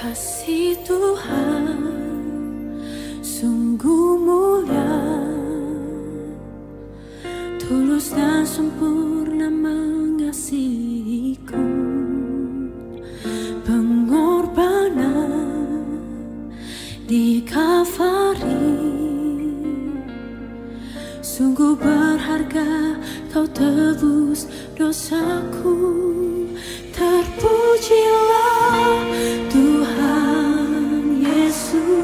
Kasih Tuhan sungguh mulia. Tulus dan sempurna mengasihiku. Pengorbanan di kafarin Sungguh berharga kau tebus dosaku. Terpujilah Tuhan.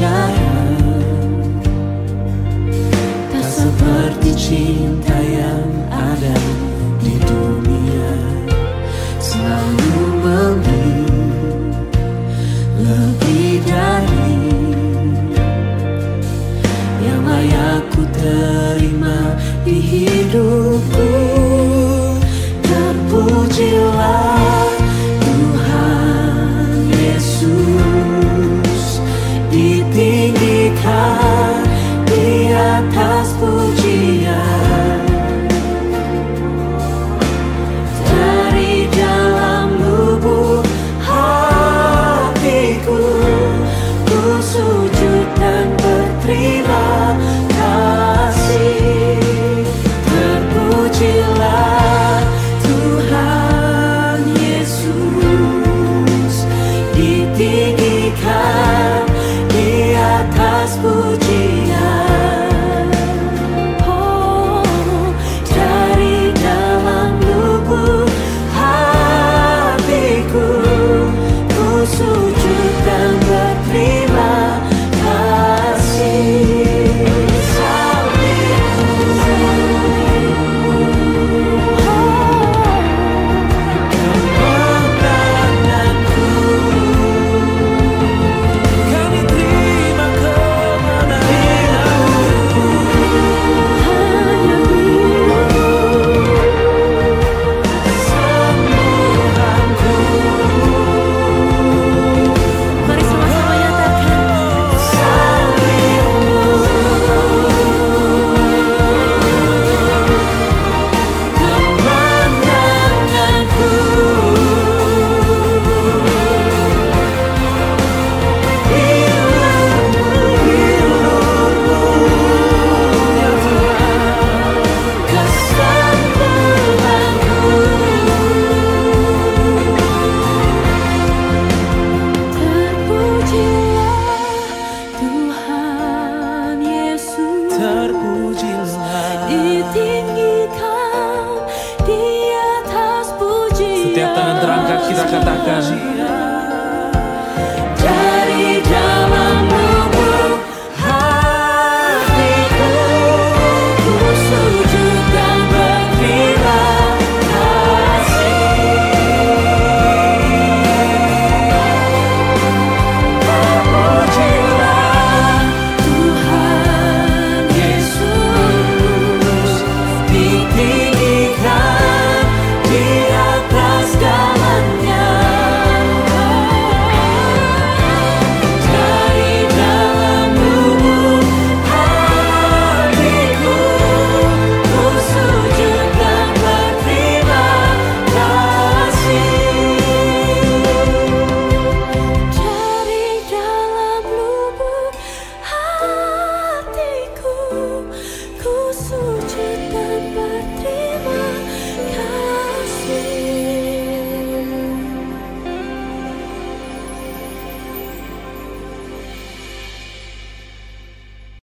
shine. Tangan terangkat kita katakan.